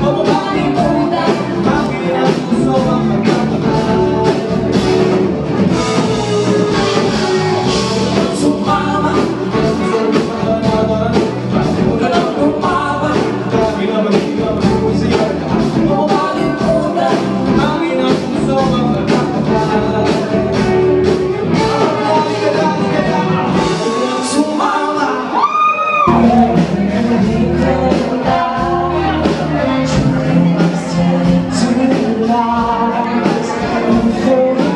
Vamos, vai! Lord.